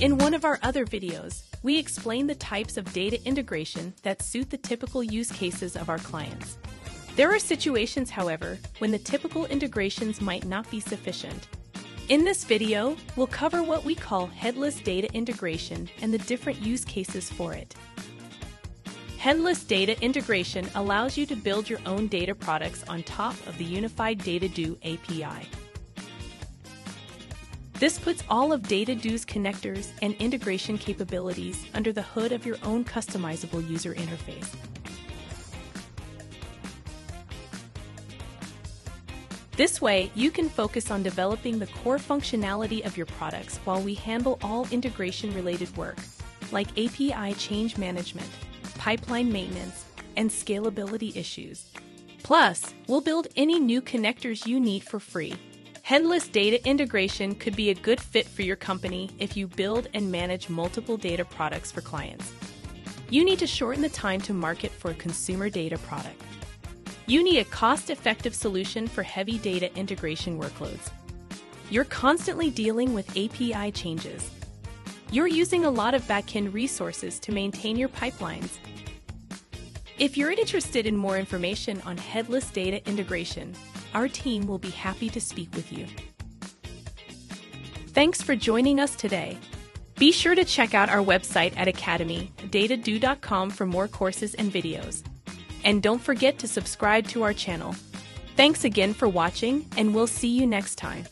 In one of our other videos, we explain the types of data integration that suit the typical use cases of our clients. There are situations, however, when the typical integrations might not be sufficient. In this video, we'll cover what we call headless data integration and the different use cases for it. Headless data integration allows you to build your own data products on top of the unified Dataddo API. This puts all of Dataddo's connectors and integration capabilities under the hood of your own customizable user interface. This way, you can focus on developing the core functionality of your products while we handle all integration related work, like API change management, pipeline maintenance, and scalability issues. Plus, we'll build any new connectors you need for free. Headless data integration could be a good fit for your company if you build and manage multiple data products for clients. You need to shorten the time to market for a consumer data product. You need a cost effective solution for heavy data integration workloads. You're constantly dealing with API changes. You're using a lot of backend resources to maintain your pipelines. If you're interested in more information on headless data integration, our team will be happy to speak with you. Thanks for joining us today. Be sure to check out our website at Academy, dataddo.com for more courses and videos. And don't forget to subscribe to our channel. Thanks again for watching, and we'll see you next time.